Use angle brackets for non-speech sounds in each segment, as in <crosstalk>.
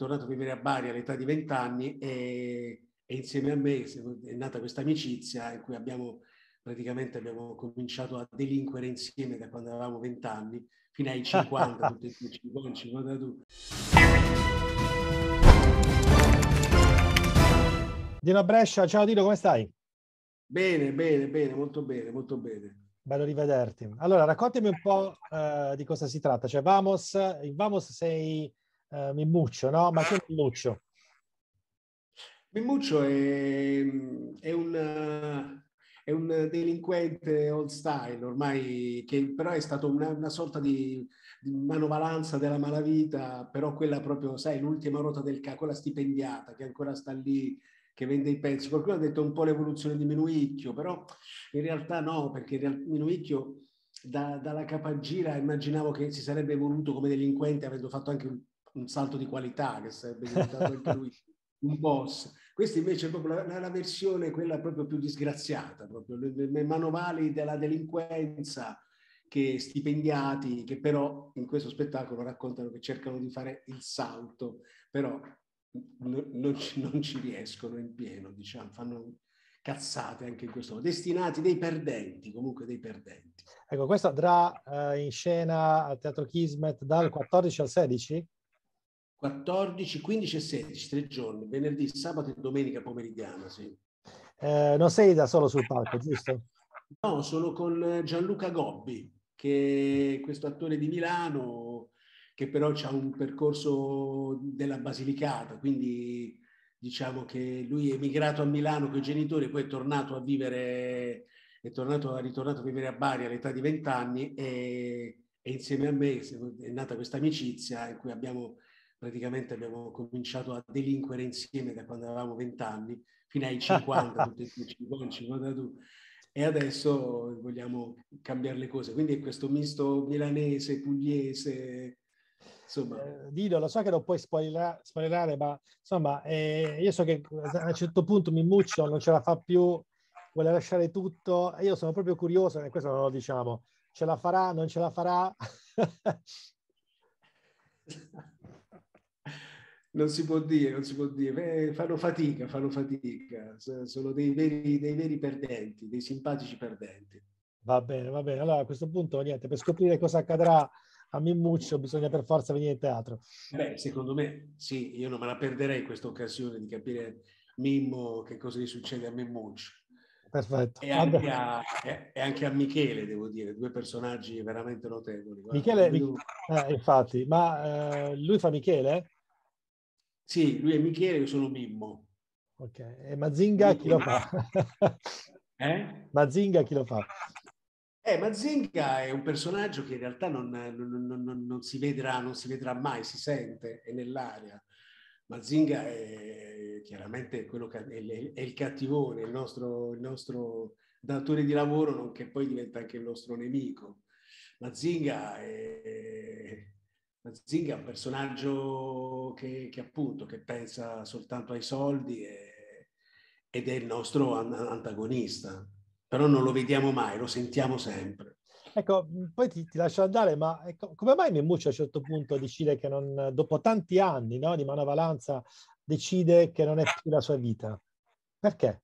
ritornato a vivere a Bari all'età di 20 anni e, e insieme a me è nata questa amicizia in cui abbiamo praticamente abbiamo cominciato a delinquere insieme da quando avevamo 20 anni fino ai 50, <laughs> tutti e 50, 52. Dino Brescia, ciao Dino, come stai? Bene, bene, bene, molto bene, molto bene. Bello rivederti. Allora, raccontami un po' uh, di cosa si tratta. Cioè, Vamos, in Vamos sei uh, Mimmuccio, no? Ma che è Mimmuccio? Mimmuccio è, è, un, è un delinquente old style, ormai, che però è stato una, una sorta di, di, manovalanza della malavita, però quella proprio, sai, l'ultima ruota del cacco, quella stipendiata, che ancora sta lì che vende i pezzi. Qualcuno ha detto un po' l'evoluzione di Menuicchio, però in realtà no, perché Menuicchio da, dalla capagira immaginavo che si sarebbe evoluto come delinquente avendo fatto anche un, un salto di qualità, che sarebbe diventato anche lui <laughs> un boss. Questa invece è proprio la, la, versione, quella proprio più disgraziata, proprio i manovali della delinquenza che stipendiati, che però in questo spettacolo raccontano che cercano di fare il salto, però non ci, non ci riescono in pieno, diciamo, fanno cazzate anche in questo modo, destinati dei perdenti, comunque dei perdenti. Ecco, questo andrà eh, in scena al Teatro Kismet dal 14 al 16? 14, 15 e 16, tre giorni, venerdì, sabato e domenica pomeridiana, sì. Eh, non sei da solo sul palco, giusto? No, sono con Gianluca Gobbi, che è questo attore di Milano, che però ha un percorso della Basilicata, quindi diciamo che lui è emigrato a Milano con i genitori, poi è tornato a vivere, è tornato, è ritornato a vivere a Bari all'età di 20 anni e, e insieme a me è nata questa amicizia in cui abbiamo praticamente abbiamo cominciato a delinquere insieme da quando avevamo 20 anni fino ai 50, tutti e 50, 52 e adesso vogliamo cambiare le cose. Quindi è questo misto milanese, pugliese, insomma. Eh, Dido, lo so che non puoi spoilerare, spoilerare ma insomma, eh, io so che a un certo punto Mimmuccio non ce la fa più, vuole lasciare tutto. E io sono proprio curioso, e questo non lo diciamo, ce la farà, non ce la farà? <laughs> non si può dire, non si può dire, eh, fanno fatica, fanno fatica, sono dei veri, dei veri perdenti, dei simpatici perdenti. Va bene, va bene. Allora a questo punto niente, per scoprire cosa accadrà a Mimmuccio bisogna per forza venire in teatro. Beh, secondo me sì, io non me la perderei questa occasione di capire Mimmo che cosa gli succede a Mimmuccio. Perfetto. E anche, a, e anche, a, Michele, devo dire, due personaggi veramente notevoli. Guarda, Michele, io... eh, infatti, ma eh, lui fa Michele? Sì, lui è Michele, io sono Mimmo. Ok, e Mazinga chi lo fa? <laughs> Eh? Mazinga chi lo fa? Eh, Mazinga è un personaggio che in realtà non, non, non, non, si vedrà, non si vedrà mai, si sente, è nell'aria. Mazinga è chiaramente quello che è, è il cattivone, il nostro, il nostro datore di lavoro, nonché poi diventa anche il nostro nemico. Mazinga è, Mazinga è un personaggio che, che, appunto che pensa soltanto ai soldi e, ed è il nostro antagonista però non lo vediamo mai, lo sentiamo sempre. Ecco, poi ti, ti lascio andare, ma ecco, come mai Memucci a un certo punto decide che non, dopo tanti anni no, di manovalanza, decide che non è più la sua vita? Perché?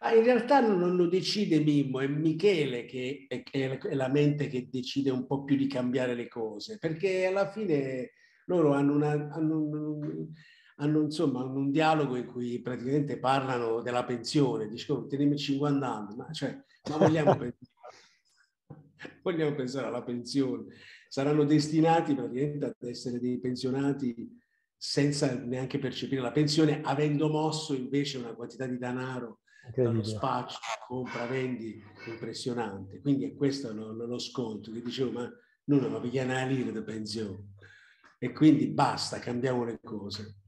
Ah, in realtà non lo decide Mimmo, è Michele che è, è, la mente che decide un po' più di cambiare le cose, perché alla fine loro hanno, una, hanno un, hanno insomma un dialogo in cui praticamente parlano della pensione, dicono teniamo 50 anni, ma, cioè, ma vogliamo, <laughs> pensare, vogliamo pensare alla pensione, saranno destinati praticamente ad essere dei pensionati senza neanche percepire la pensione, avendo mosso invece una quantità di denaro dallo spaccio, compra, vendi impressionante. Quindi è questo lo, lo sconto che dicevo, ma non ma pigliare una lira di pensione e quindi basta, cambiamo le cose.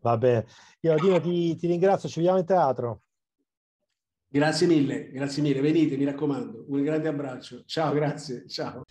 Vabbè, io Dino ti, ti ringrazio, ci vediamo in teatro. Grazie mille, grazie mille, venite, mi raccomando, un grande abbraccio. Ciao, grazie, ciao.